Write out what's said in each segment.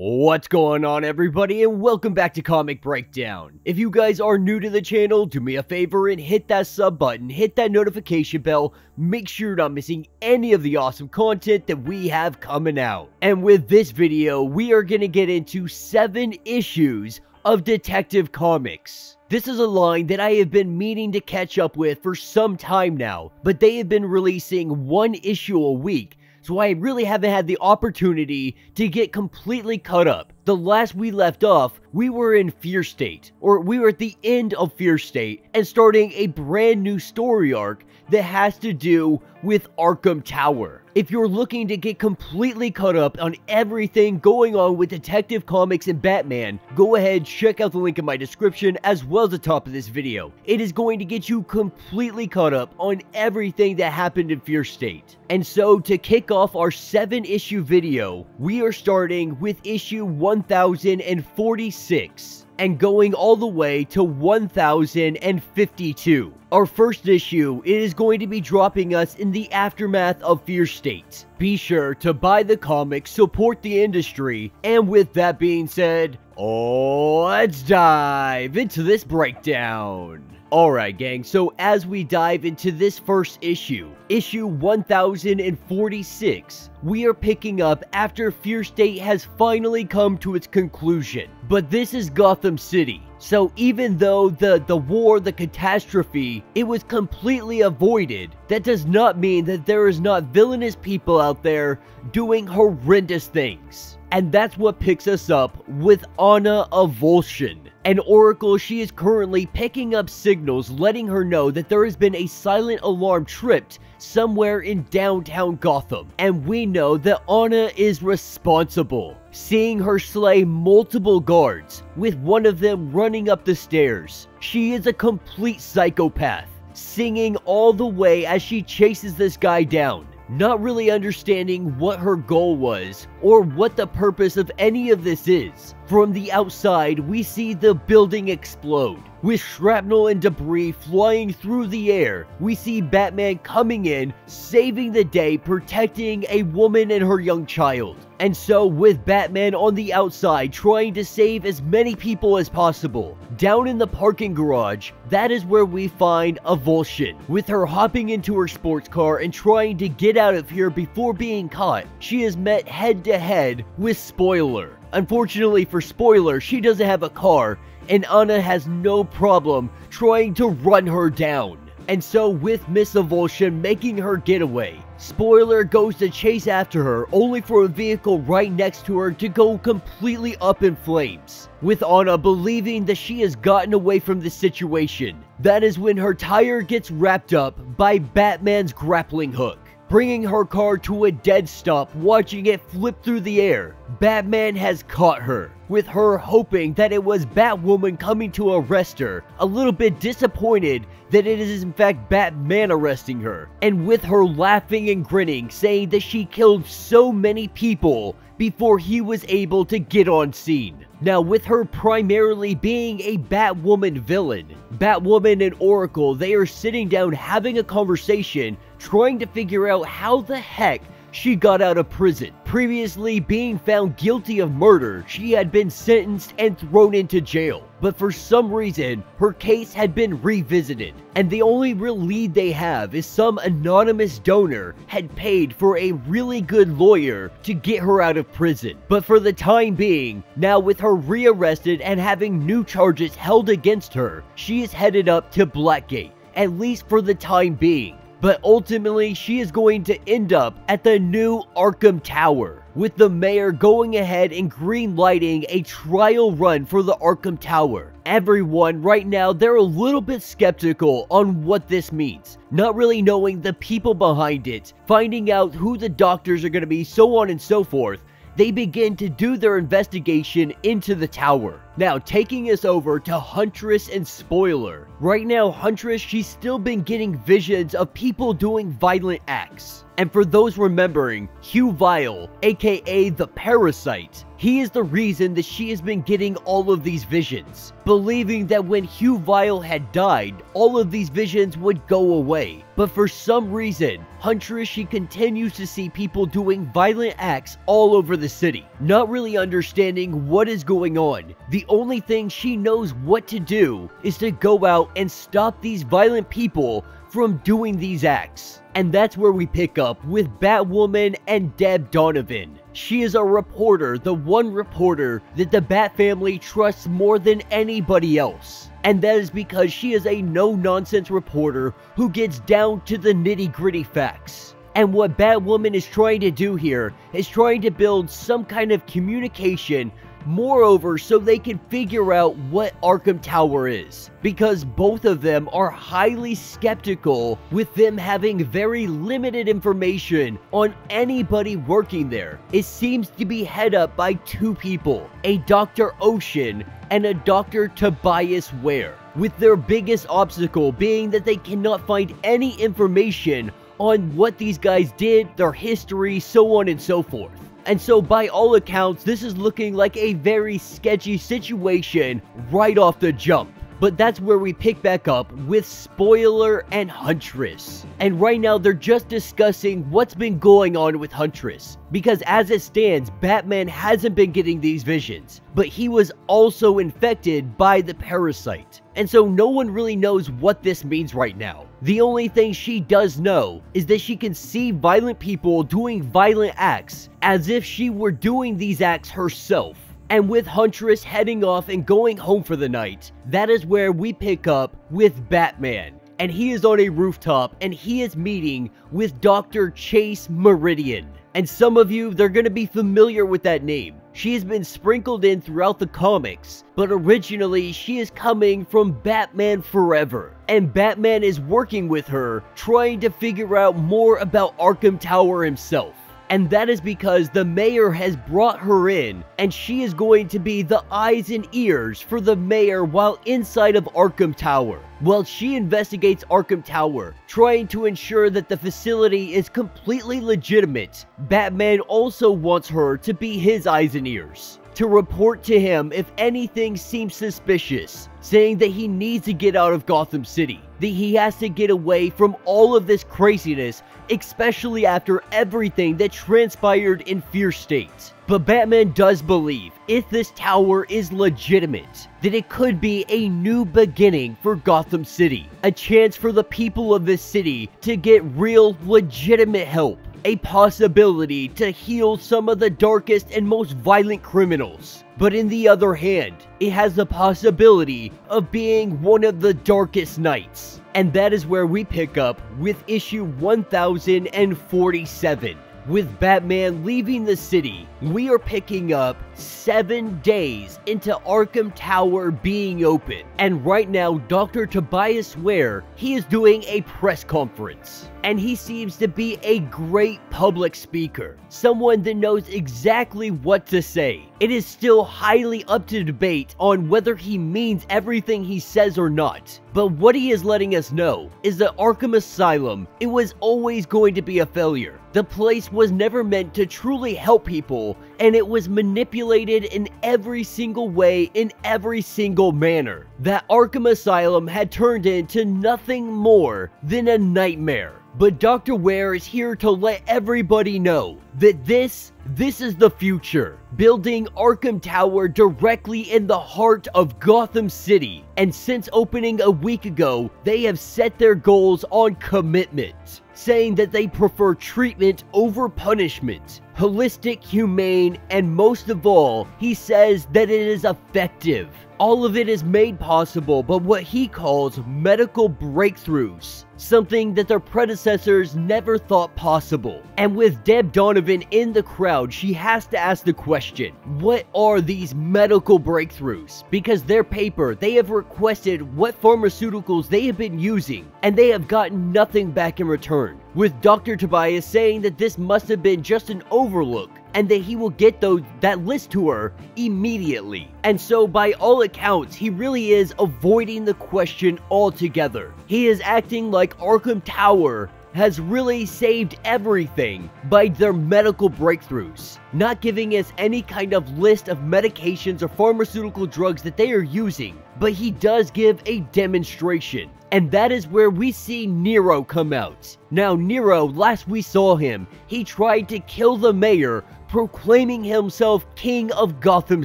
What's going on everybody and welcome back to Comic Breakdown. If you guys are new to the channel, do me a favor and hit that sub button, hit that notification bell, make sure you're not missing any of the awesome content that we have coming out. And with this video, we are going to get into 7 issues of Detective Comics. This is a line that I have been meaning to catch up with for some time now, but they have been releasing one issue a week, so I really haven't had the opportunity to get completely caught up. The last we left off, we were in Fear State, or we were at the end of Fear State, and starting a brand new story arc that has to do with Arkham Tower. If you're looking to get completely caught up on everything going on with Detective Comics and Batman, go ahead, check out the link in my description as well as the top of this video. It is going to get you completely caught up on everything that happened in Fear State. And so, to kick off our 7 issue video, we are starting with issue 1046 and going all the way to 1052. Our first issue, it is going to be dropping us in the aftermath of Fear State. Be sure to buy the comics, support the industry, and with that being said, let's dive into this breakdown. Alright gang, so as we dive into this first issue, issue 1046, we are picking up after Fear State has finally come to its conclusion. But this is Gotham City, so even though the, the war, the catastrophe, it was completely avoided, that does not mean that there is not villainous people out there doing horrendous things. And that's what picks us up with Anna Avulsion. And Oracle, she is currently picking up signals letting her know that there has been a silent alarm tripped somewhere in downtown Gotham. And we know that Anna is responsible, seeing her slay multiple guards, with one of them running up the stairs. She is a complete psychopath, singing all the way as she chases this guy down not really understanding what her goal was or what the purpose of any of this is. From the outside, we see the building explode. With shrapnel and debris flying through the air, we see Batman coming in, saving the day, protecting a woman and her young child. And so, with Batman on the outside trying to save as many people as possible, down in the parking garage, that is where we find Avulsion. With her hopping into her sports car and trying to get out of here before being caught, she is met head to head with Spoiler. Unfortunately for Spoiler, she doesn't have a car, and Anna has no problem trying to run her down. And so with Miss Avulsion making her getaway, Spoiler goes to chase after her, only for a vehicle right next to her to go completely up in flames. With Anna believing that she has gotten away from the situation. That is when her tire gets wrapped up by Batman's grappling hook bringing her car to a dead stop, watching it flip through the air. Batman has caught her, with her hoping that it was Batwoman coming to arrest her, a little bit disappointed that it is in fact Batman arresting her, and with her laughing and grinning, saying that she killed so many people before he was able to get on scene. Now, with her primarily being a Batwoman villain, Batwoman and Oracle, they are sitting down having a conversation, trying to figure out how the heck she got out of prison. Previously being found guilty of murder, she had been sentenced and thrown into jail. But for some reason, her case had been revisited. And the only real lead they have is some anonymous donor had paid for a really good lawyer to get her out of prison. But for the time being, now with her rearrested and having new charges held against her, she is headed up to Blackgate, at least for the time being but ultimately she is going to end up at the new Arkham Tower, with the mayor going ahead and green lighting a trial run for the Arkham Tower. Everyone right now, they're a little bit skeptical on what this means, not really knowing the people behind it, finding out who the doctors are going to be, so on and so forth, they begin to do their investigation into the tower. Now, taking us over to Huntress and Spoiler. Right now, Huntress, she's still been getting visions of people doing violent acts. And for those remembering, Hugh Vile, aka the Parasite, he is the reason that she has been getting all of these visions, believing that when Hugh Vile had died, all of these visions would go away. But for some reason, Huntress she continues to see people doing violent acts all over the city, not really understanding what is going on. The only thing she knows what to do is to go out and stop these violent people from doing these acts. And that's where we pick up with Batwoman and Deb Donovan. She is a reporter, the one reporter that the Bat family trusts more than anybody else. And that is because she is a no nonsense reporter who gets down to the nitty gritty facts. And what Batwoman is trying to do here is trying to build some kind of communication Moreover, so they can figure out what Arkham Tower is, because both of them are highly skeptical with them having very limited information on anybody working there. It seems to be head up by two people, a Dr. Ocean and a Dr. Tobias Wear, with their biggest obstacle being that they cannot find any information on what these guys did, their history, so on and so forth. And so by all accounts, this is looking like a very sketchy situation right off the jump. But that's where we pick back up with Spoiler and Huntress. And right now they're just discussing what's been going on with Huntress. Because as it stands, Batman hasn't been getting these visions, but he was also infected by the parasite. And so no one really knows what this means right now. The only thing she does know is that she can see violent people doing violent acts as if she were doing these acts herself. And with Huntress heading off and going home for the night, that is where we pick up with Batman. And he is on a rooftop and he is meeting with Dr. Chase Meridian. And some of you, they're going to be familiar with that name. She has been sprinkled in throughout the comics, but originally she is coming from Batman Forever. And Batman is working with her, trying to figure out more about Arkham Tower himself. And that is because the mayor has brought her in, and she is going to be the eyes and ears for the mayor while inside of Arkham Tower. While she investigates Arkham Tower, trying to ensure that the facility is completely legitimate, Batman also wants her to be his eyes and ears to report to him if anything seems suspicious, saying that he needs to get out of Gotham City, that he has to get away from all of this craziness, especially after everything that transpired in Fear State. But Batman does believe, if this tower is legitimate, that it could be a new beginning for Gotham City. A chance for the people of this city to get real, legitimate help a possibility to heal some of the darkest and most violent criminals. But in the other hand, it has the possibility of being one of the darkest nights. And that is where we pick up with issue 1047. With Batman leaving the city, we are picking up seven days into Arkham Tower being open. And right now, Dr. Tobias Wear, he is doing a press conference. And he seems to be a great public speaker. Someone that knows exactly what to say. It is still highly up to debate on whether he means everything he says or not. But what he is letting us know is that Arkham Asylum, it was always going to be a failure. The place was never meant to truly help people, and it was manipulated in every single way, in every single manner. That Arkham Asylum had turned into nothing more than a nightmare. But Dr. Wear is here to let everybody know that this, this is the future. Building Arkham Tower directly in the heart of Gotham City. And since opening a week ago, they have set their goals on commitment saying that they prefer treatment over punishment. Holistic, humane, and most of all, he says that it is effective. All of it is made possible by what he calls medical breakthroughs something that their predecessors never thought possible. And with Deb Donovan in the crowd, she has to ask the question, what are these medical breakthroughs? Because their paper, they have requested what pharmaceuticals they have been using, and they have gotten nothing back in return. With Dr. Tobias saying that this must have been just an overlook and that he will get those that list to her immediately. And so by all accounts, he really is avoiding the question altogether. He is acting like Arkham Tower has really saved everything by their medical breakthroughs, not giving us any kind of list of medications or pharmaceutical drugs that they are using, but he does give a demonstration. And that is where we see Nero come out. Now, Nero, last we saw him, he tried to kill the mayor proclaiming himself king of Gotham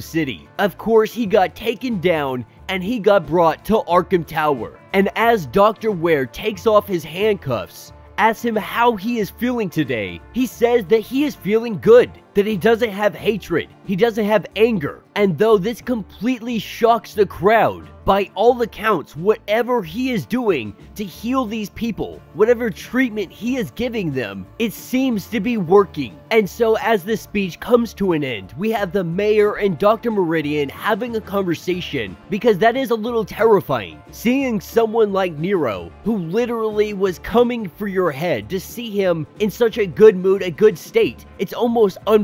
City. Of course, he got taken down and he got brought to Arkham Tower. And as Dr. Wear takes off his handcuffs, asks him how he is feeling today, he says that he is feeling good, that he doesn't have hatred, he doesn't have anger. And though this completely shocks the crowd, by all accounts, whatever he is doing to heal these people, whatever treatment he is giving them, it seems to be working. And so as the speech comes to an end, we have the mayor and Dr. Meridian having a conversation because that is a little terrifying. Seeing someone like Nero, who literally was coming for your head, to see him in such a good mood, a good state, it's almost unbelievable.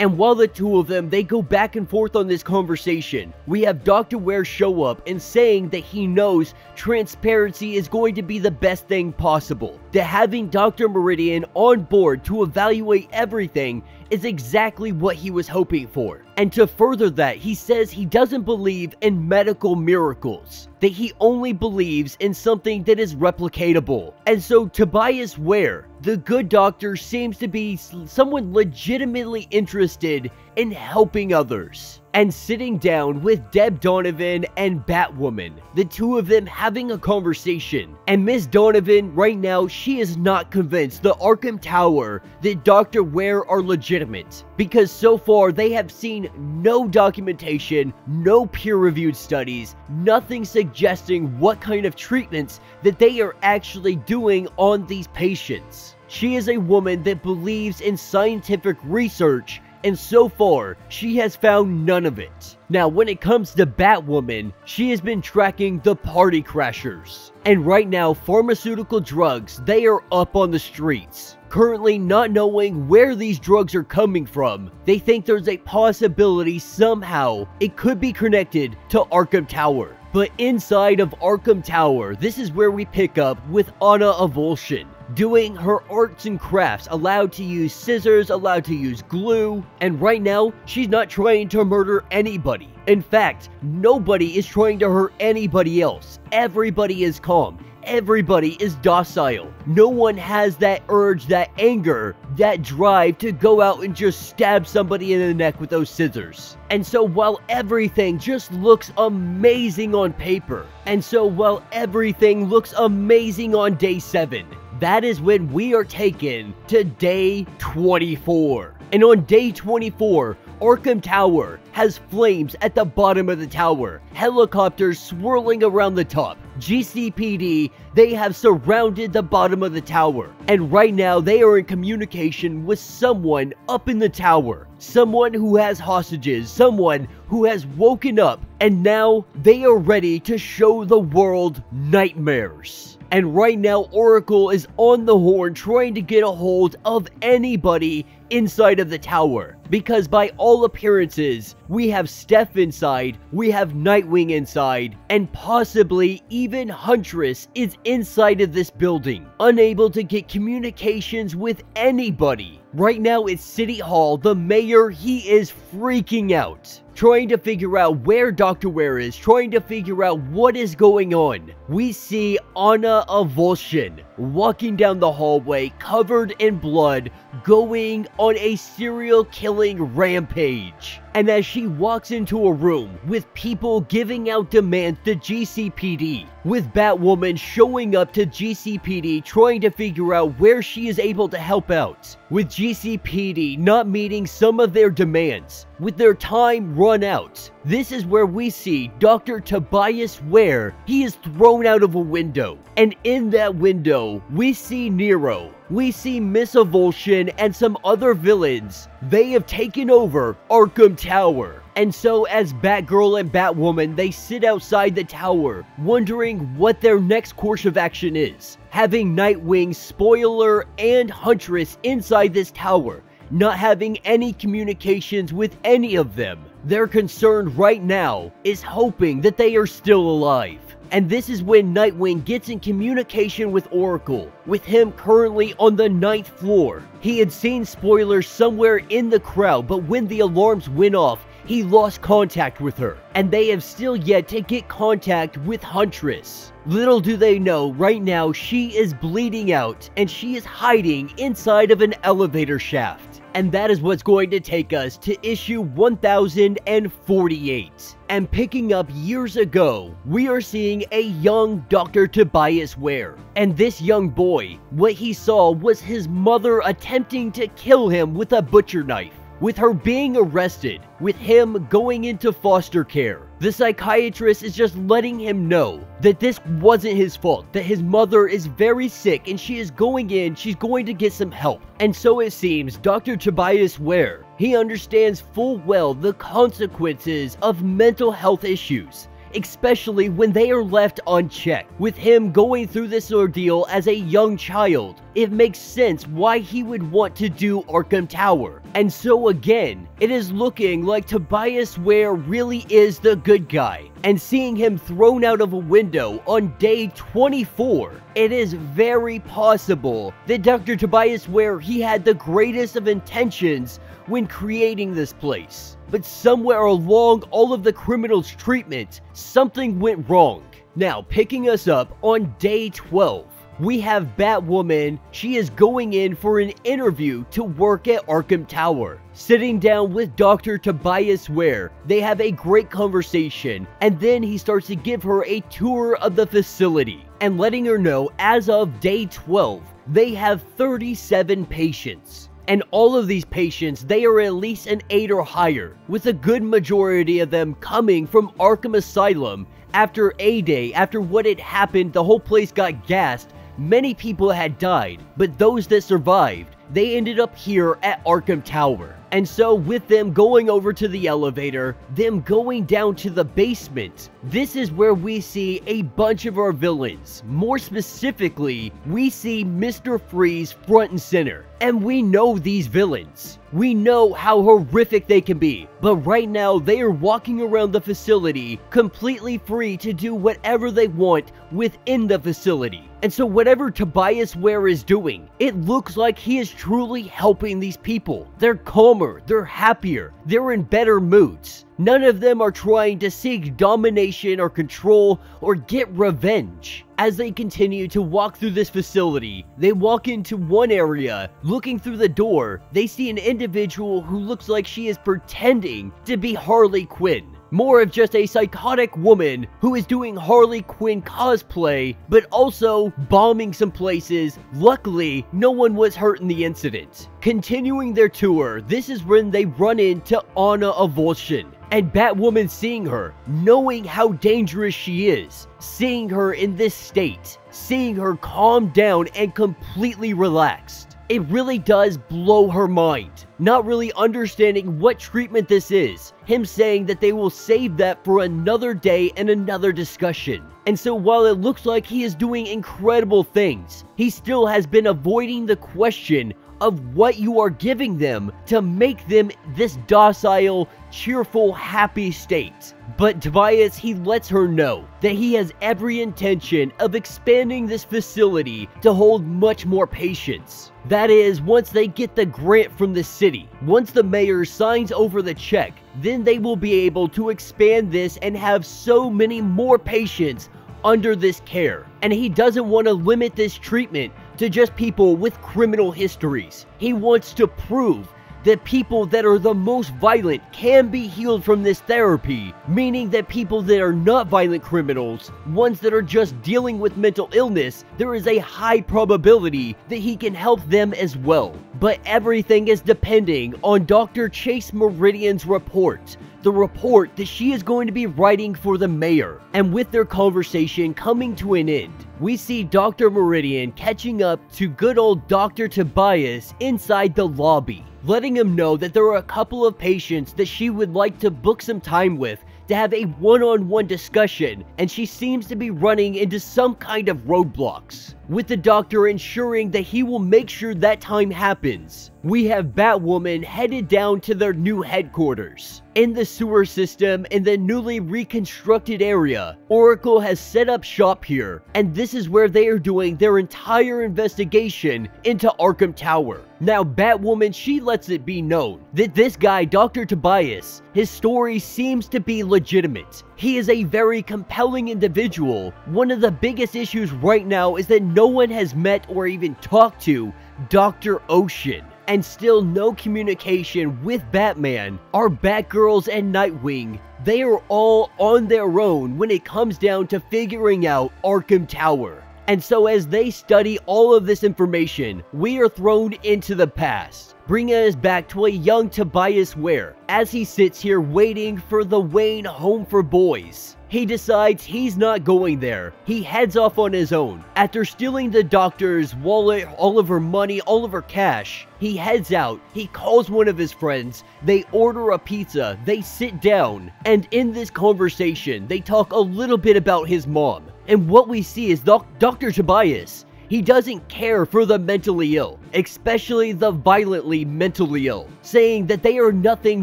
And while the two of them, they go back and forth on this conversation, we have Dr. Wear show up and saying that he knows transparency is going to be the best thing possible. That having Dr. Meridian on board to evaluate everything is exactly what he was hoping for. And to further that, he says he doesn't believe in medical miracles, that he only believes in something that is replicatable. And so Tobias Wear, the good doctor, seems to be someone legitimately interested in helping others and sitting down with Deb Donovan and Batwoman, the two of them having a conversation. And Miss Donovan, right now, she is not convinced the Arkham Tower that Dr. Wear are legitimate, because so far they have seen no documentation, no peer-reviewed studies, nothing suggesting what kind of treatments that they are actually doing on these patients. She is a woman that believes in scientific research and so far, she has found none of it. Now, when it comes to Batwoman, she has been tracking the party crashers. And right now, pharmaceutical drugs, they are up on the streets. Currently not knowing where these drugs are coming from, they think there's a possibility somehow it could be connected to Arkham Tower. But inside of Arkham Tower, this is where we pick up with Anna Avulsion doing her arts and crafts, allowed to use scissors, allowed to use glue, and right now, she's not trying to murder anybody. In fact, nobody is trying to hurt anybody else. Everybody is calm. Everybody is docile. No one has that urge, that anger, that drive to go out and just stab somebody in the neck with those scissors. And so while everything just looks amazing on paper, and so while everything looks amazing on day 7, that is when we are taken to day 24. And on day 24, Arkham Tower has flames at the bottom of the tower, helicopters swirling around the top. GCPD, they have surrounded the bottom of the tower, and right now they are in communication with someone up in the tower. Someone who has hostages, someone who has woken up, and now they are ready to show the world nightmares. And right now, Oracle is on the horn trying to get a hold of anybody inside of the tower. Because by all appearances, we have Steph inside, we have Nightwing inside, and possibly even Huntress is inside of this building, unable to get communications with anybody. Right now it's City Hall, the mayor, he is freaking out trying to figure out where Dr. Wear is, trying to figure out what is going on. We see Anna Avulsion walking down the hallway covered in blood, going on a serial killing rampage. And as she walks into a room with people giving out demands to GCPD, with Batwoman showing up to GCPD trying to figure out where she is able to help out, with GCPD not meeting some of their demands, with their time run out. This is where we see Dr. Tobias Wear. He is thrown out of a window. And in that window, we see Nero. We see Miss Avulsion and some other villains. They have taken over Arkham Tower. And so as Batgirl and Batwoman, they sit outside the tower, wondering what their next course of action is. Having Nightwing, Spoiler, and Huntress inside this tower, not having any communications with any of them. Their concern right now is hoping that they are still alive. And this is when Nightwing gets in communication with Oracle, with him currently on the ninth floor. He had seen spoilers somewhere in the crowd, but when the alarms went off, he lost contact with her, and they have still yet to get contact with Huntress. Little do they know, right now she is bleeding out and she is hiding inside of an elevator shaft. And that is what's going to take us to issue 1048. And picking up years ago, we are seeing a young Dr. Tobias Wear. And this young boy, what he saw was his mother attempting to kill him with a butcher knife with her being arrested, with him going into foster care. The psychiatrist is just letting him know that this wasn't his fault, that his mother is very sick and she is going in, she's going to get some help. And so it seems Dr. Tobias Wear, he understands full well the consequences of mental health issues especially when they are left unchecked. With him going through this ordeal as a young child, it makes sense why he would want to do Arkham Tower. And so again, it is looking like Tobias Wear really is the good guy. And seeing him thrown out of a window on day 24, it is very possible that Dr. Tobias Wear, he had the greatest of intentions when creating this place. But somewhere along all of the criminals' treatment, something went wrong. Now, picking us up on day 12, we have Batwoman. She is going in for an interview to work at Arkham Tower. Sitting down with Dr. Tobias Wear, they have a great conversation, and then he starts to give her a tour of the facility and letting her know as of day 12, they have 37 patients. And all of these patients, they are at least an 8 or higher, with a good majority of them coming from Arkham Asylum after A-Day, after what had happened, the whole place got gassed, many people had died, but those that survived, they ended up here at Arkham Tower. And so with them going over to the elevator, them going down to the basement, this is where we see a bunch of our villains. More specifically, we see Mr. Freeze front and center. And we know these villains. We know how horrific they can be, but right now they are walking around the facility completely free to do whatever they want within the facility. And so whatever Tobias Wear is doing, it looks like he is truly helping these people. They're calmer, they're happier, they're in better moods. None of them are trying to seek domination or control or get revenge. As they continue to walk through this facility, they walk into one area. Looking through the door, they see an individual who looks like she is pretending to be Harley Quinn more of just a psychotic woman who is doing Harley Quinn cosplay, but also bombing some places. Luckily, no one was hurt in the incident. Continuing their tour, this is when they run into Anna Avulsion. And Batwoman seeing her, knowing how dangerous she is, seeing her in this state, seeing her calm down and completely relaxed it really does blow her mind. Not really understanding what treatment this is. Him saying that they will save that for another day and another discussion. And so while it looks like he is doing incredible things, he still has been avoiding the question of what you are giving them to make them this docile, cheerful, happy state. But Tobias, he lets her know that he has every intention of expanding this facility to hold much more patients. That is, once they get the grant from the city. Once the mayor signs over the check, then they will be able to expand this and have so many more patients under this care. And he doesn't want to limit this treatment to just people with criminal histories. He wants to prove that people that are the most violent can be healed from this therapy, meaning that people that are not violent criminals, ones that are just dealing with mental illness, there is a high probability that he can help them as well. But everything is depending on Dr. Chase Meridian's report, the report that she is going to be writing for the mayor. And with their conversation coming to an end, we see Dr. Meridian catching up to good old Dr. Tobias inside the lobby, letting him know that there are a couple of patients that she would like to book some time with to have a one-on-one -on -one discussion, and she seems to be running into some kind of roadblocks. With the doctor ensuring that he will make sure that time happens. We have Batwoman headed down to their new headquarters. In the sewer system in the newly reconstructed area, Oracle has set up shop here, and this is where they are doing their entire investigation into Arkham Tower. Now, Batwoman, she lets it be known that this guy, Dr. Tobias, his story seems to be legitimate. He is a very compelling individual. One of the biggest issues right now is that no one has met or even talked to Dr. Ocean and still no communication with Batman, our Batgirls and Nightwing, they are all on their own when it comes down to figuring out Arkham Tower. And so as they study all of this information, we are thrown into the past, bringing us back to a young Tobias Wear as he sits here waiting for the Wayne Home for Boys. He decides he's not going there. He heads off on his own. After stealing the doctor's wallet, all of her money, all of her cash, he heads out. He calls one of his friends. They order a pizza. They sit down. And in this conversation, they talk a little bit about his mom. And what we see is doc Dr. Tobias. He doesn't care for the mentally ill, especially the violently mentally ill, saying that they are nothing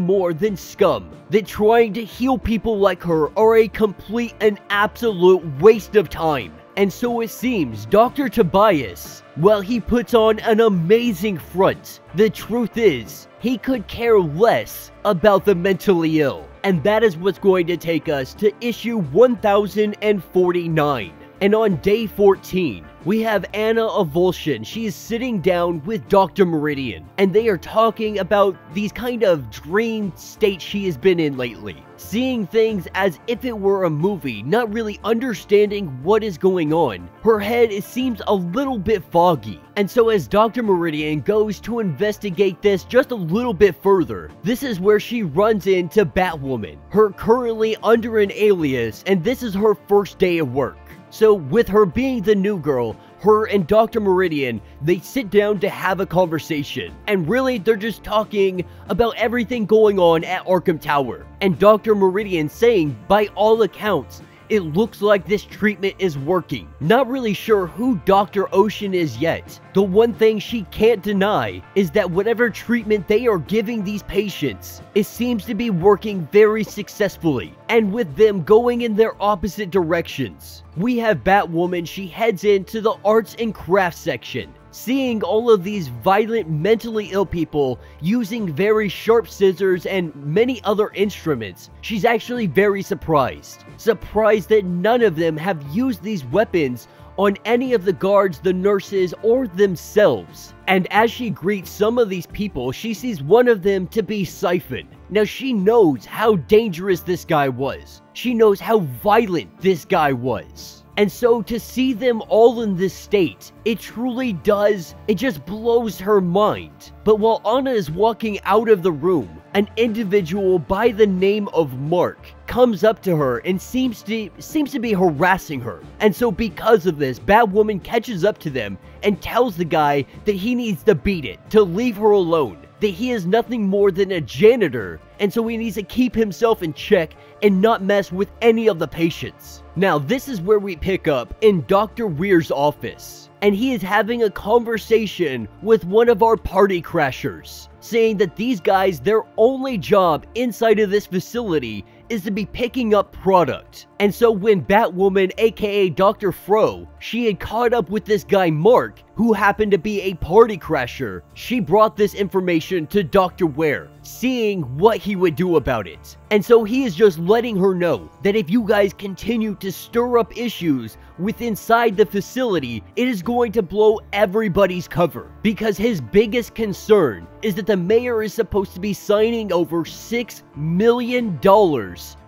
more than scum, that trying to heal people like her are a complete and absolute waste of time. And so it seems Dr. Tobias, well, he puts on an amazing front. The truth is, he could care less about the mentally ill. And that is what's going to take us to issue 1049. And on day 14, we have Anna Avulsion. She is sitting down with Dr. Meridian, and they are talking about these kind of dream states she has been in lately. Seeing things as if it were a movie, not really understanding what is going on. Her head it seems a little bit foggy. And so as Dr. Meridian goes to investigate this just a little bit further, this is where she runs into Batwoman, her currently under an alias, and this is her first day of work. So, with her being the new girl, her and Dr. Meridian, they sit down to have a conversation. And really, they're just talking about everything going on at Arkham Tower. And Dr. Meridian saying, by all accounts, it looks like this treatment is working. Not really sure who Dr. Ocean is yet. The one thing she can't deny is that whatever treatment they are giving these patients, it seems to be working very successfully, and with them going in their opposite directions. We have Batwoman, she heads into the arts and crafts section, seeing all of these violent, mentally ill people using very sharp scissors and many other instruments, she's actually very surprised. Surprised that none of them have used these weapons on any of the guards, the nurses, or themselves. And as she greets some of these people, she sees one of them to be Siphon. Now she knows how dangerous this guy was. She knows how violent this guy was. And so to see them all in this state, it truly does, it just blows her mind. But while Anna is walking out of the room, an individual by the name of Mark comes up to her and seems to seems to be harassing her. And so because of this, Batwoman catches up to them and tells the guy that he needs to beat it, to leave her alone, that he is nothing more than a janitor, and so he needs to keep himself in check and not mess with any of the patients. Now, this is where we pick up in Dr. Wear's office, and he is having a conversation with one of our party crashers, saying that these guys, their only job inside of this facility is to be picking up product. And so when Batwoman, aka Dr. Fro, she had caught up with this guy Mark, who happened to be a party crasher, she brought this information to Dr. Wear, seeing what he would do about it. And so he is just letting her know that if you guys continue to stir up issues with inside the facility, it is going to blow everybody's cover. Because his biggest concern is that the mayor is supposed to be signing over $6 million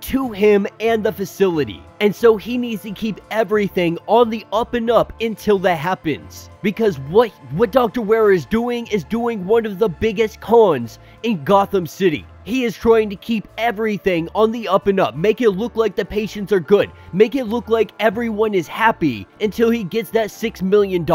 to him and the facility. And so he needs to keep everything on the up and up until that happens. Because what, what Dr. Wear is doing is doing one of the biggest cons in Gotham City. He is trying to keep everything on the up and up, make it look like the patients are good, make it look like everyone is happy until he gets that $6 million.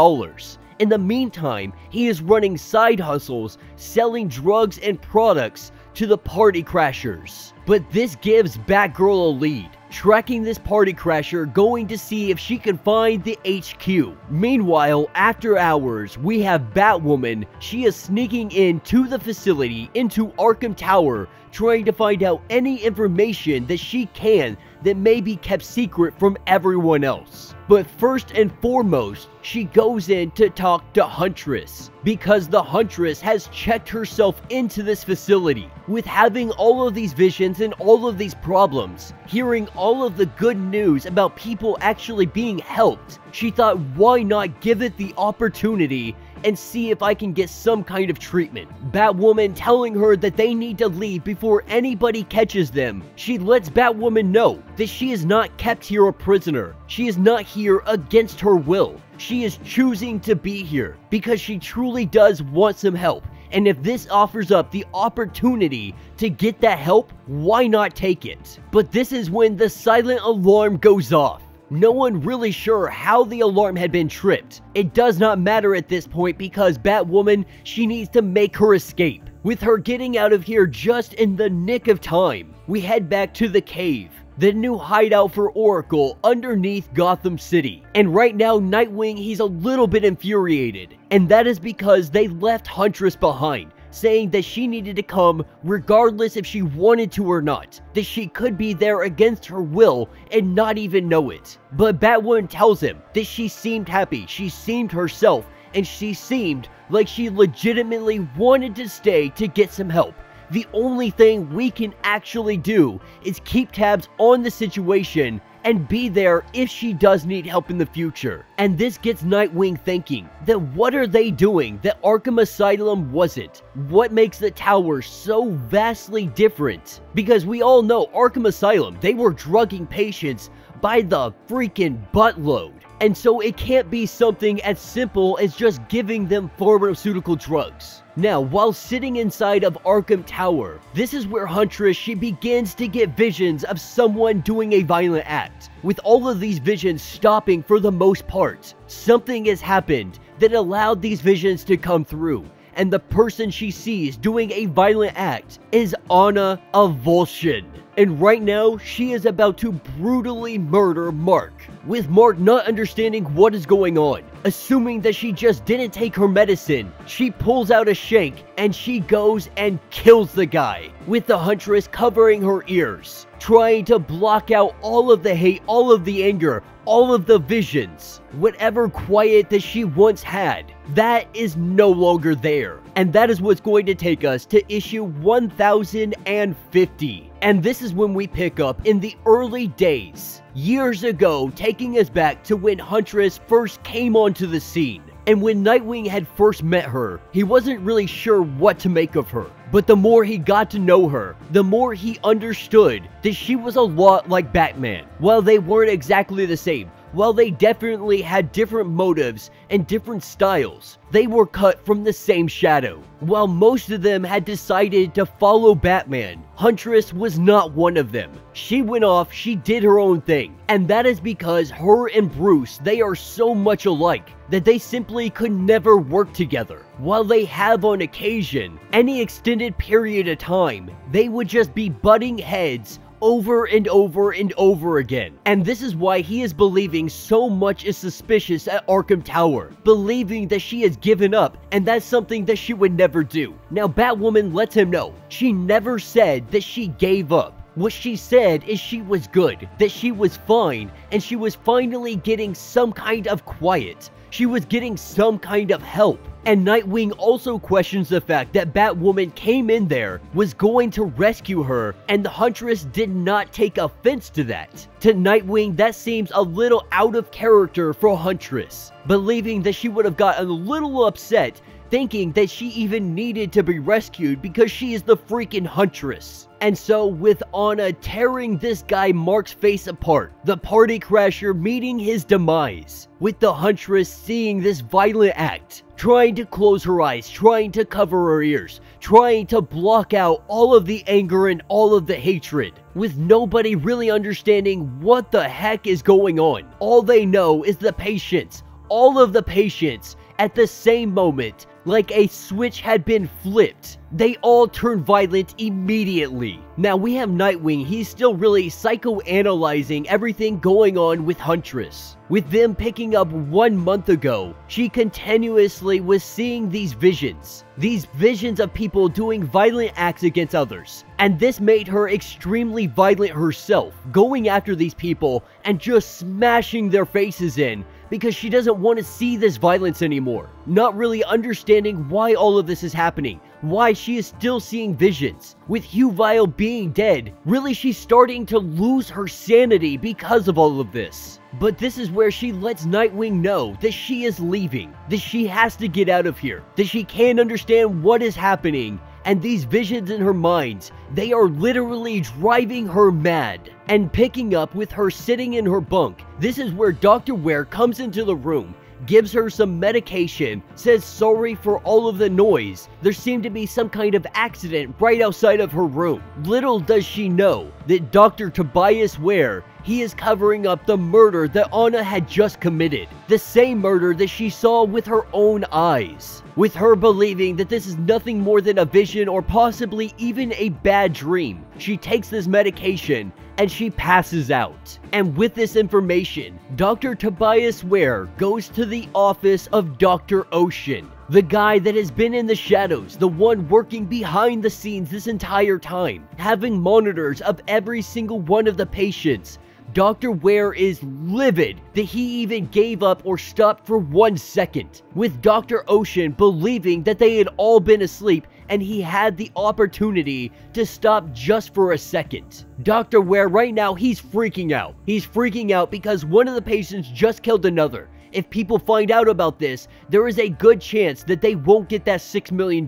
In the meantime, he is running side hustles, selling drugs and products to the party crashers. But this gives Batgirl a lead. tracking this party crasher, going to see if she can find the HQ. Meanwhile, after hours, we have Batwoman. She is sneaking into the facility, into Arkham Tower, trying to find out any information that she can that may be kept secret from everyone else. But first and foremost, she goes in to talk to Huntress because the Huntress has checked herself into this facility. With having all of these visions and all of these problems, hearing all of the good news about people actually being helped, she thought why not give it the opportunity and see if I can get some kind of treatment. Batwoman telling her that they need to leave before anybody catches them. She lets Batwoman know that she is not kept here a prisoner. She is not here against her will. She is choosing to be here because she truly does want some help. And if this offers up the opportunity to get that help, why not take it? But this is when the silent alarm goes off. No one really sure how the alarm had been tripped. It does not matter at this point because Batwoman, she needs to make her escape. With her getting out of here just in the nick of time, we head back to the cave the new hideout for Oracle underneath Gotham City. And right now, Nightwing, he's a little bit infuriated. And that is because they left Huntress behind saying that she needed to come regardless if she wanted to or not, that she could be there against her will and not even know it. But Batwoman tells him that she seemed happy, she seemed herself, and she seemed like she legitimately wanted to stay to get some help. The only thing we can actually do is keep tabs on the situation and be there if she does need help in the future. And this gets Nightwing thinking that what are they doing that Arkham Asylum wasn't? What makes the tower so vastly different? Because we all know Arkham Asylum, they were drugging patients by the freaking buttload. And so it can't be something as simple as just giving them pharmaceutical drugs. Now, while sitting inside of Arkham Tower, this is where Huntress, she begins to get visions of someone doing a violent act. With all of these visions stopping for the most part, something has happened that allowed these visions to come through and the person she sees doing a violent act is Anna Avulsion. And right now, she is about to brutally murder Mark, with Mark not understanding what is going on. Assuming that she just didn't take her medicine, she pulls out a shank and she goes and kills the guy, with the Huntress covering her ears, trying to block out all of the hate, all of the anger, all of the visions, whatever quiet that she once had, that is no longer there. And that is what's going to take us to issue 1050. And this is when we pick up in the early days, years ago, taking us back to when Huntress first came onto the scene. And when Nightwing had first met her, he wasn't really sure what to make of her. But the more he got to know her, the more he understood that she was a lot like Batman. While they weren't exactly the same, while they definitely had different motives and different styles, they were cut from the same shadow. While most of them had decided to follow Batman, Huntress was not one of them. She went off, she did her own thing, and that is because her and Bruce, they are so much alike that they simply could never work together. While they have on occasion, any extended period of time, they would just be butting heads over and over and over again. And this is why he is believing so much is suspicious at Arkham Tower, believing that she has given up and that's something that she would never do. Now Batwoman lets him know she never said that she gave up. What she said is she was good, that she was fine, and she was finally getting some kind of quiet. She was getting some kind of help. And Nightwing also questions the fact that Batwoman came in there, was going to rescue her, and the Huntress did not take offense to that. To Nightwing, that seems a little out of character for Huntress, believing that she would have gotten a little upset thinking that she even needed to be rescued because she is the freaking Huntress. And so, with Anna tearing this guy Mark's face apart, the party crasher meeting his demise, with the Huntress seeing this violent act, trying to close her eyes, trying to cover her ears, trying to block out all of the anger and all of the hatred, with nobody really understanding what the heck is going on. All they know is the patients, all of the patients, at the same moment, like a switch had been flipped. They all turn violent immediately. Now we have Nightwing, he's still really psychoanalyzing everything going on with Huntress. With them picking up one month ago, she continuously was seeing these visions. These visions of people doing violent acts against others. And this made her extremely violent herself, going after these people and just smashing their faces in because she doesn't want to see this violence anymore. Not really understanding why all of this is happening, why she is still seeing visions. With Hugh Vile being dead, really she's starting to lose her sanity because of all of this. But this is where she lets Nightwing know that she is leaving, that she has to get out of here, that she can't understand what is happening, and these visions in her mind, they are literally driving her mad. And picking up with her sitting in her bunk, this is where Dr. Wear comes into the room gives her some medication, says sorry for all of the noise. There seemed to be some kind of accident right outside of her room. Little does she know that Dr. Tobias Wear he is covering up the murder that Anna had just committed. The same murder that she saw with her own eyes. With her believing that this is nothing more than a vision or possibly even a bad dream, she takes this medication and she passes out. And with this information, Dr. Tobias Wear goes to the office of Dr. Ocean, the guy that has been in the shadows, the one working behind the scenes this entire time, having monitors of every single one of the patients, Dr. Wear is livid that he even gave up or stopped for one second, with Dr. Ocean believing that they had all been asleep and he had the opportunity to stop just for a second. Dr. Wear right now, he's freaking out. He's freaking out because one of the patients just killed another. If people find out about this, there is a good chance that they won't get that $6 million.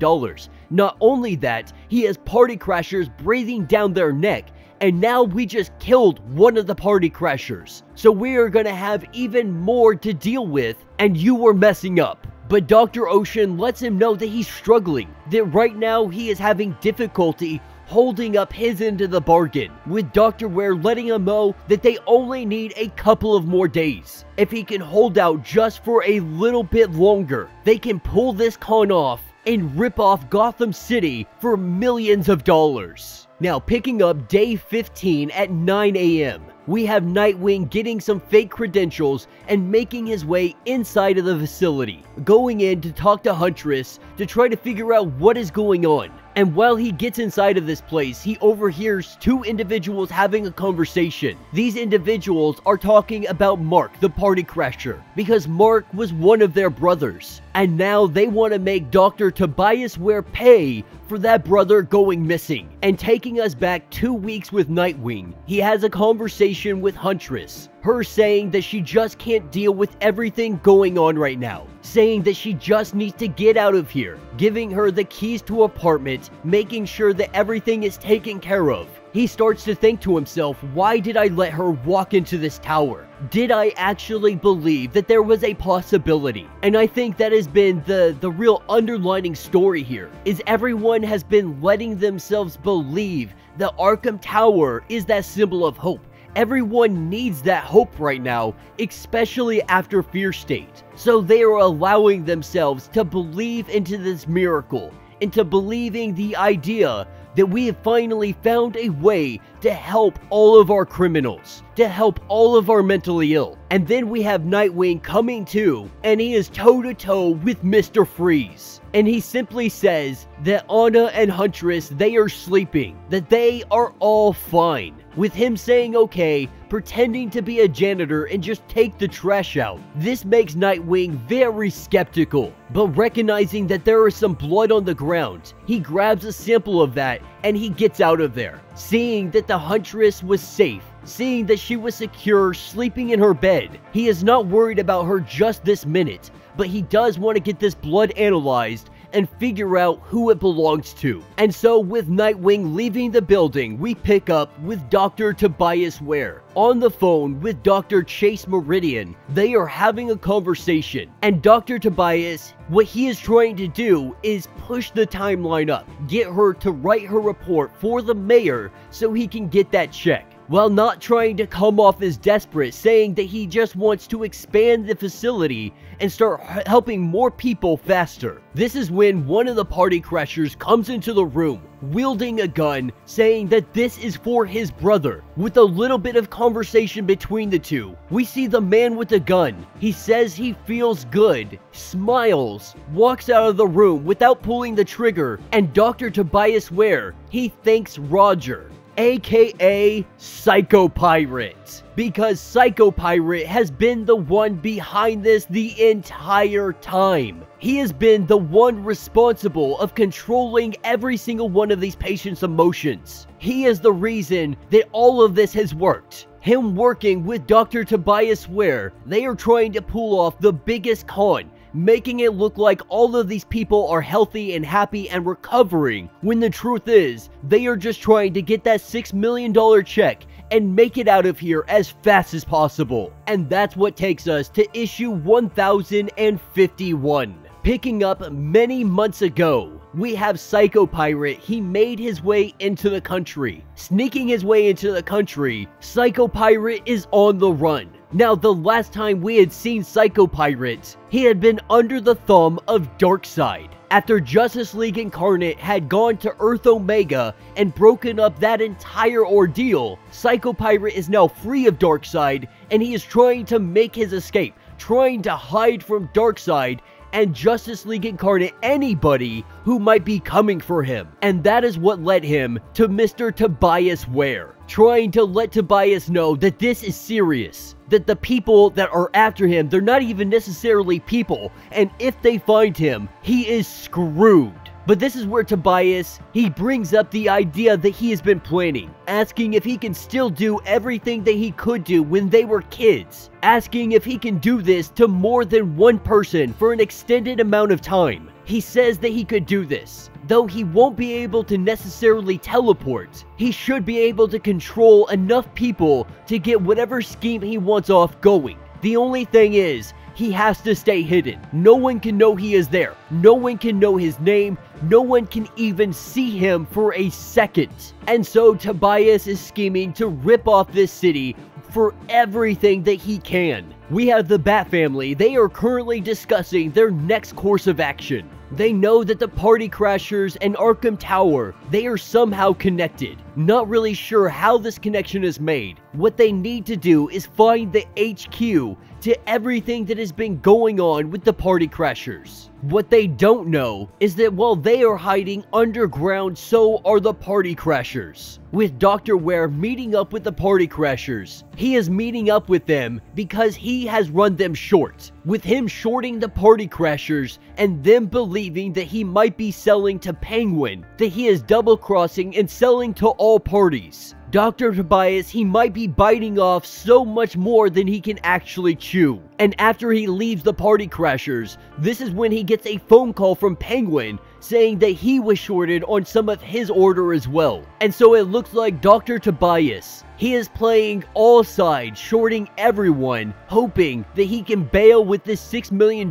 Not only that, he has party crashers breathing down their neck and now we just killed one of the party crashers. So we are gonna have even more to deal with, and you were messing up. But Dr. Ocean lets him know that he's struggling, that right now he is having difficulty holding up his end of the bargain, with Dr. Wear letting him know that they only need a couple of more days. If he can hold out just for a little bit longer, they can pull this con off and rip off Gotham City for millions of dollars. Now, picking up day 15 at 9 a.m., we have Nightwing getting some fake credentials and making his way inside of the facility, going in to talk to Huntress to try to figure out what is going on. And while he gets inside of this place, he overhears two individuals having a conversation. These individuals are talking about Mark, the party crasher, because Mark was one of their brothers. And now they want to make Dr. Tobias Wear pay for that brother going missing. And taking us back two weeks with Nightwing, he has a conversation with Huntress, her saying that she just can't deal with everything going on right now, saying that she just needs to get out of here, giving her the keys to apartment, making sure that everything is taken care of. He starts to think to himself, why did I let her walk into this tower? Did I actually believe that there was a possibility? And I think that has been the, the real underlining story here, is everyone has been letting themselves believe that Arkham Tower is that symbol of hope Everyone needs that hope right now, especially after Fear State. So they are allowing themselves to believe into this miracle, into believing the idea that we have finally found a way to help all of our criminals, to help all of our mentally ill. And then we have Nightwing coming to, and he is toe to toe with Mr. Freeze. And he simply says that Anna and Huntress, they are sleeping, that they are all fine. With him saying okay, pretending to be a janitor and just take the trash out. This makes Nightwing very skeptical, but recognizing that there is some blood on the ground, he grabs a sample of that and he gets out of there. Seeing that the Huntress was safe, seeing that she was secure sleeping in her bed, he is not worried about her just this minute, but he does want to get this blood analyzed and figure out who it belongs to. And so with Nightwing leaving the building, we pick up with Dr. Tobias Wear. On the phone with Dr. Chase Meridian, they are having a conversation. And Dr. Tobias, what he is trying to do is push the timeline up, get her to write her report for the mayor so he can get that check while not trying to come off as desperate, saying that he just wants to expand the facility and start helping more people faster. This is when one of the party crashers comes into the room, wielding a gun, saying that this is for his brother. With a little bit of conversation between the two, we see the man with the gun. He says he feels good, smiles, walks out of the room without pulling the trigger, and Dr. Tobias Wear, he thanks Roger aka Psycho Pirate. Because Psycho Pirate has been the one behind this the entire time. He has been the one responsible of controlling every single one of these patients' emotions. He is the reason that all of this has worked. Him working with Dr. Tobias Wear, they are trying to pull off the biggest con making it look like all of these people are healthy and happy and recovering, when the truth is, they are just trying to get that $6 million check and make it out of here as fast as possible. And that's what takes us to issue 1051. Picking up many months ago, we have Psycho Pirate. He made his way into the country. Sneaking his way into the country, Psycho Pirate is on the run. Now, the last time we had seen Psycho Pirates, he had been under the thumb of Darkseid. After Justice League Incarnate had gone to Earth Omega and broken up that entire ordeal, Psycho Pirate is now free of Darkseid and he is trying to make his escape, trying to hide from Darkseid and Justice League Incarnate anybody who might be coming for him. And that is what led him to Mr. Tobias Wear, trying to let Tobias know that this is serious. That the people that are after him, they're not even necessarily people, and if they find him, he is screwed. But this is where Tobias, he brings up the idea that he has been planning, asking if he can still do everything that he could do when they were kids, asking if he can do this to more than one person for an extended amount of time. He says that he could do this. Though he won't be able to necessarily teleport, he should be able to control enough people to get whatever scheme he wants off going. The only thing is, he has to stay hidden. No one can know he is there. No one can know his name. No one can even see him for a second. And so Tobias is scheming to rip off this city for everything that he can. We have the Bat family. They are currently discussing their next course of action. They know that the Party Crashers and Arkham Tower, they are somehow connected. Not really sure how this connection is made. What they need to do is find the HQ to everything that has been going on with the Party Crashers. What they don't know is that while they are hiding underground, so are the Party Crashers. With Dr. Wear meeting up with the Party Crashers, he is meeting up with them because he has run them short. With him shorting the Party Crashers and them believing that he might be selling to Penguin, that he is double crossing and selling to all parties. Dr. Tobias, he might be biting off so much more than he can actually chew. And after he leaves the Party Crashers, this is when he gets a phone call from Penguin saying that he was shorted on some of his order as well. And so it looks like Dr. Tobias, he is playing all sides, shorting everyone, hoping that he can bail with this $6 million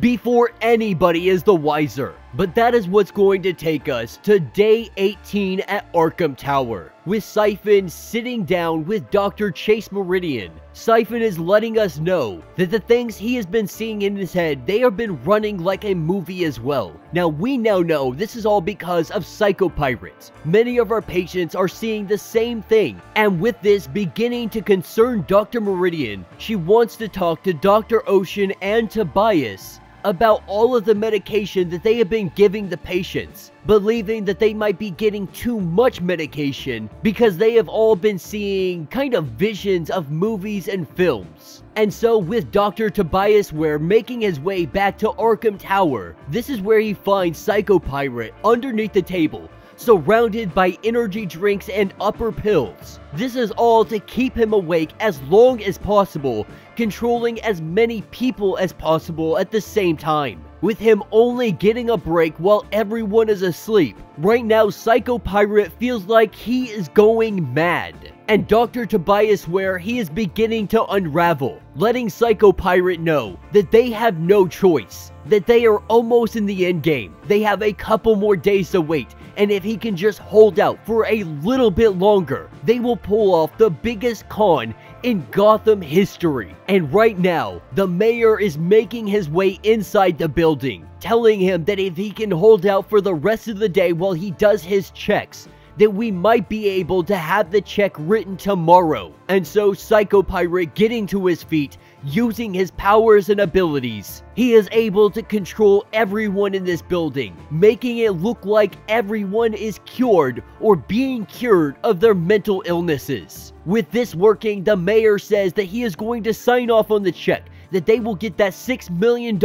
before anybody is the wiser. But that is what's going to take us to day 18 at Arkham Tower, with Siphon sitting down with Dr. Chase Meridian. Siphon is letting us know that the things he has been seeing in his head, they have been running like a movie as well. Now, we now know this is all because of Psycho Pirates. Many of our patients are seeing the same thing, and with this beginning to concern Dr. Meridian, she wants to talk to Dr. Ocean and Tobias about all of the medication that they have been giving the patients, believing that they might be getting too much medication because they have all been seeing kind of visions of movies and films. And so with Dr. Tobias Wear making his way back to Arkham Tower, this is where he finds Psycho Pirate underneath the table, surrounded by energy drinks and upper pills. This is all to keep him awake as long as possible, controlling as many people as possible at the same time. With him only getting a break while everyone is asleep. Right now, Psycho Pirate feels like he is going mad. And Dr. Tobias Wear, he is beginning to unravel, letting Psycho Pirate know that they have no choice, that they are almost in the end game. They have a couple more days to wait, and if he can just hold out for a little bit longer, they will pull off the biggest con in Gotham history. And right now, the mayor is making his way inside the building, telling him that if he can hold out for the rest of the day while he does his checks, that we might be able to have the check written tomorrow. And so Psycho Pirate getting to his feet, using his powers and abilities, he is able to control everyone in this building, making it look like everyone is cured or being cured of their mental illnesses. With this working, the mayor says that he is going to sign off on the check, that they will get that $6 million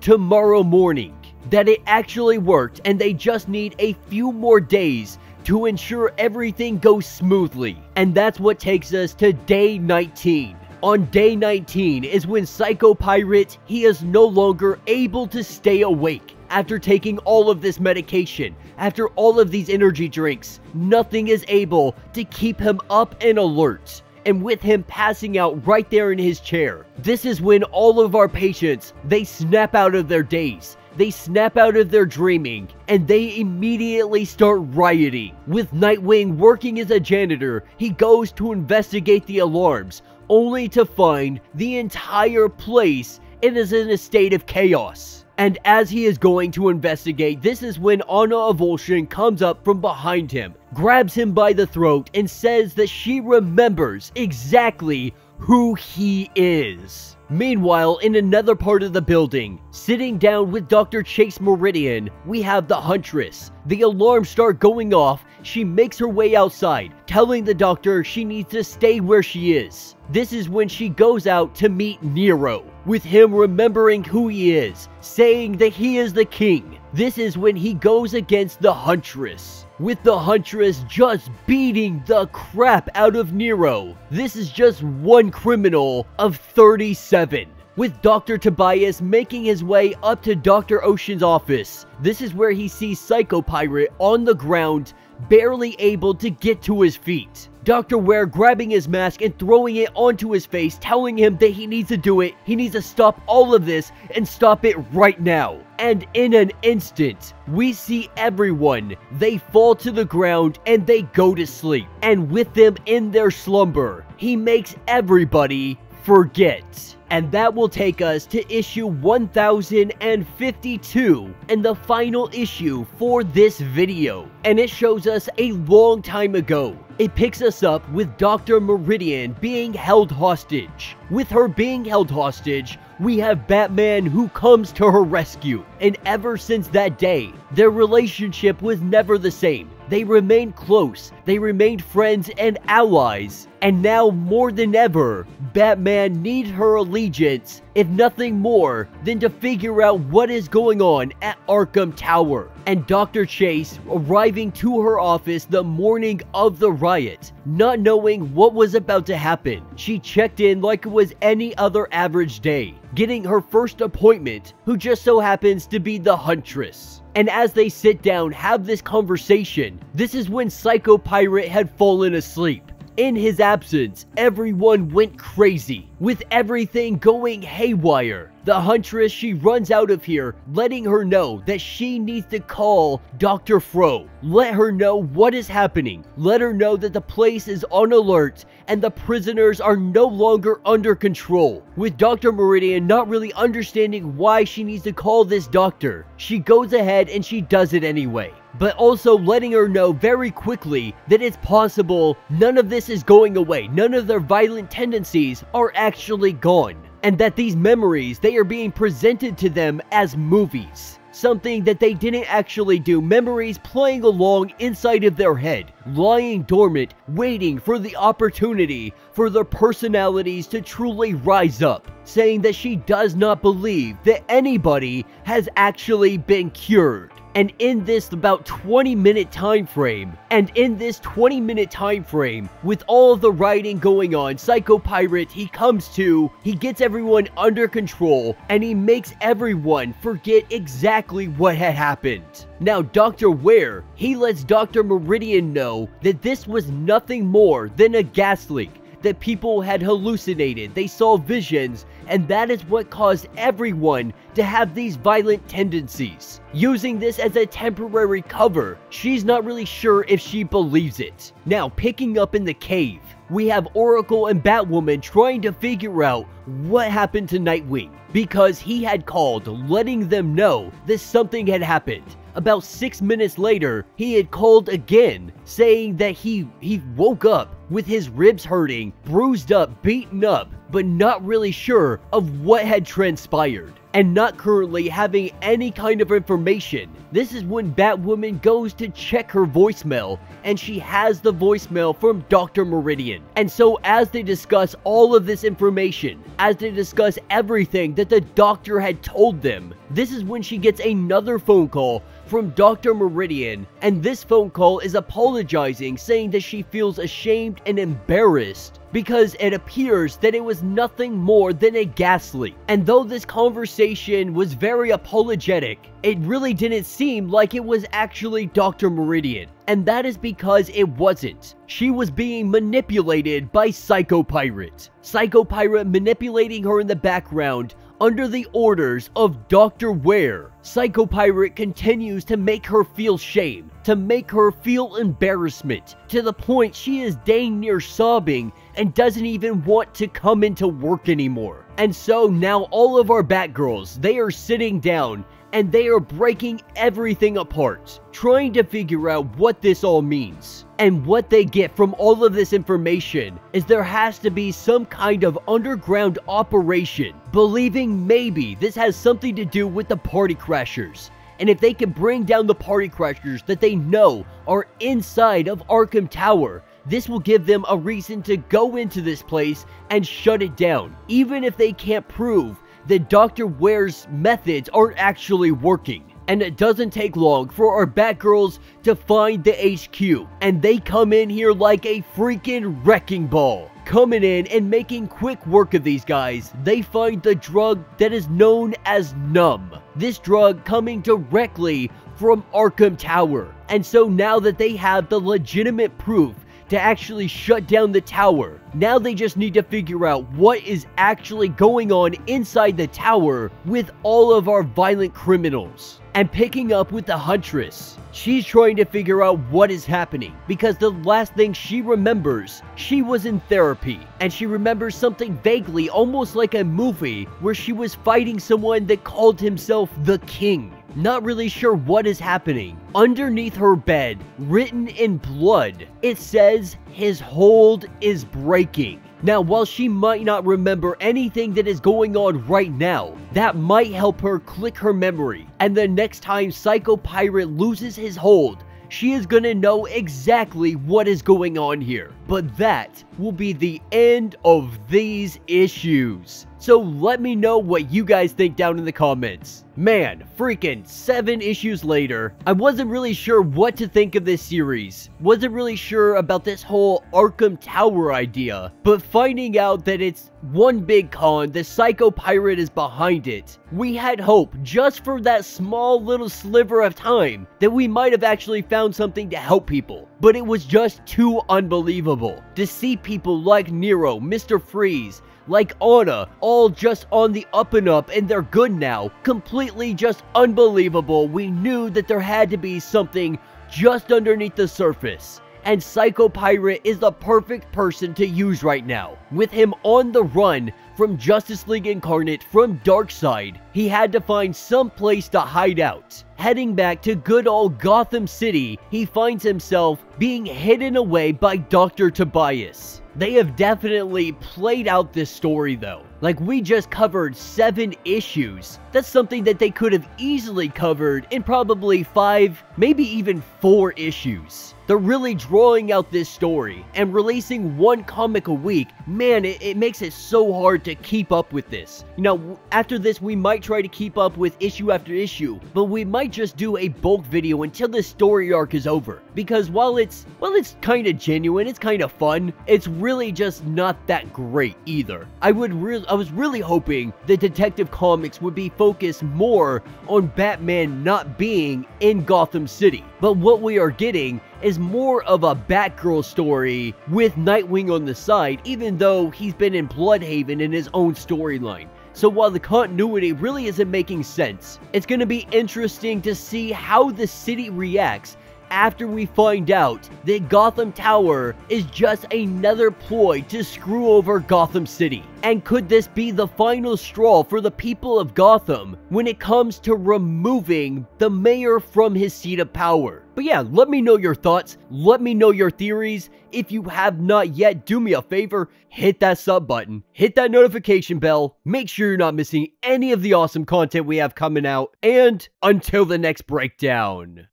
tomorrow morning. That it actually worked and they just need a few more days to ensure everything goes smoothly. And that's what takes us to day 19. On day 19 is when Psycho Pirate, he is no longer able to stay awake. After taking all of this medication, after all of these energy drinks, nothing is able to keep him up and alert and with him passing out right there in his chair. This is when all of our patients, they snap out of their daze they snap out of their dreaming and they immediately start rioting. With Nightwing working as a janitor, he goes to investigate the alarms, only to find the entire place is in a state of chaos. And as he is going to investigate, this is when Anna Avulsion comes up from behind him, grabs him by the throat, and says that she remembers exactly who he is. Meanwhile, in another part of the building, sitting down with Dr. Chase Meridian, we have the Huntress. The alarms start going off, she makes her way outside, telling the doctor she needs to stay where she is. This is when she goes out to meet Nero, with him remembering who he is, saying that he is the king. This is when he goes against the Huntress with the Huntress just beating the crap out of Nero. This is just one criminal of 37 with Dr. Tobias making his way up to Dr. Ocean's office. This is where he sees Psycho Pirate on the ground, barely able to get to his feet. Dr. Wear grabbing his mask and throwing it onto his face, telling him that he needs to do it, he needs to stop all of this and stop it right now. And in an instant, we see everyone, they fall to the ground and they go to sleep. And with them in their slumber, he makes everybody forget. And that will take us to issue 1052 and the final issue for this video. And it shows us a long time ago. It picks us up with Dr. Meridian being held hostage. With her being held hostage, we have Batman who comes to her rescue. And ever since that day, their relationship was never the same. They remained close, they remained friends and allies, and now more than ever, Batman needs her allegiance, if nothing more than to figure out what is going on at Arkham Tower. And Dr. Chase arriving to her office the morning of the riot, not knowing what was about to happen. She checked in like it was any other average day, getting her first appointment, who just so happens to be the Huntress. And as they sit down, have this conversation, this is when Psycho Pirate had fallen asleep. In his absence, everyone went crazy, with everything going haywire. The Huntress, she runs out of here, letting her know that she needs to call Dr. Fro. Let her know what is happening. Let her know that the place is on alert and the prisoners are no longer under control. With Dr. Meridian not really understanding why she needs to call this doctor, she goes ahead and she does it anyway but also letting her know very quickly that it's possible none of this is going away. None of their violent tendencies are actually gone and that these memories, they are being presented to them as movies. Something that they didn't actually do, memories playing along inside of their head, lying dormant, waiting for the opportunity for their personalities to truly rise up, saying that she does not believe that anybody has actually been cured and in this about 20 minute time frame and in this 20 minute time frame with all the writing going on psycho pirate he comes to he gets everyone under control and he makes everyone forget exactly what had happened now dr wear he lets dr meridian know that this was nothing more than a gas leak that people had hallucinated. They saw visions and that is what caused everyone to have these violent tendencies. Using this as a temporary cover, she's not really sure if she believes it. Now, picking up in the cave, we have Oracle and Batwoman trying to figure out what happened to Nightwing because he had called letting them know that something had happened. About six minutes later, he had called again, saying that he, he woke up with his ribs hurting, bruised up, beaten up, but not really sure of what had transpired and not currently having any kind of information. This is when Batwoman goes to check her voicemail and she has the voicemail from Dr. Meridian. And so as they discuss all of this information, as they discuss everything that the doctor had told them, this is when she gets another phone call from Dr. Meridian, and this phone call is apologizing, saying that she feels ashamed and embarrassed because it appears that it was nothing more than a gas leak. And though this conversation was very apologetic, it really didn't seem like it was actually Dr. Meridian. And that is because it wasn't. She was being manipulated by Psycho Pirate. Psycho Pirate manipulating her in the background under the orders of Dr. Wear. Psychopirate continues to make her feel shame, to make her feel embarrassment, to the point she is dang near sobbing and doesn't even want to come into work anymore. And so now all of our Batgirls, they are sitting down and they are breaking everything apart, trying to figure out what this all means. And what they get from all of this information is there has to be some kind of underground operation, believing maybe this has something to do with the party crashers. And if they can bring down the party crashers that they know are inside of Arkham Tower, this will give them a reason to go into this place and shut it down, even if they can't prove that Dr. Wear's methods aren't actually working. And it doesn't take long for our Batgirls to find the HQ, and they come in here like a freaking wrecking ball. Coming in and making quick work of these guys, they find the drug that is known as Numb. This drug coming directly from Arkham Tower. And so now that they have the legitimate proof to actually shut down the tower. Now they just need to figure out what is actually going on inside the tower with all of our violent criminals. And picking up with the Huntress. She's trying to figure out what is happening because the last thing she remembers, she was in therapy and she remembers something vaguely, almost like a movie, where she was fighting someone that called himself the King. Not really sure what is happening. Underneath her bed, written in blood, it says his hold is breaking. Now, while she might not remember anything that is going on right now, that might help her click her memory. And the next time Psycho Pirate loses his hold, she is gonna know exactly what is going on here. But that will be the end of these issues. So let me know what you guys think down in the comments. Man, freaking seven issues later, I wasn't really sure what to think of this series. Wasn't really sure about this whole Arkham Tower idea, but finding out that it's one big con, the Psycho Pirate is behind it, we had hope just for that small little sliver of time that we might have actually found something to help people. But it was just too unbelievable to see people like Nero, Mr. Freeze, like Anna, all just on the up and up and they're good now. Completely just unbelievable. We knew that there had to be something just underneath the surface. And Psycho Pirate is the perfect person to use right now. With him on the run from Justice League Incarnate from Darkseid, he had to find some place to hide out. Heading back to good old Gotham City, he finds himself being hidden away by Dr. Tobias. They have definitely played out this story though. Like we just covered seven issues. That's something that they could have easily covered in probably five, maybe even four issues. They're really drawing out this story and releasing one comic a week. Man, it, it, makes it so hard to keep up with this. You know, after this, we might try to keep up with issue after issue, but we might just do a bulk video until this story arc is over. Because while it's, well, it's kind of genuine, it's kind of fun, it's really just not that great either. I would really, I was really hoping that Detective Comics would be focused more on Batman not being in Gotham City. But what we are getting is more of a Batgirl story with Nightwing on the side, even though he's been in Blüdhaven in his own storyline. So while the continuity really isn't making sense, it's going to be interesting to see how the city reacts after we find out that Gotham Tower is just another ploy to screw over Gotham City. And could this be the final straw for the people of Gotham when it comes to removing the mayor from his seat of power? But yeah, let me know your thoughts. Let me know your theories. If you have not yet, do me a favor, hit that sub button, hit that notification bell, make sure you're not missing any of the awesome content we have coming out, and until the next breakdown.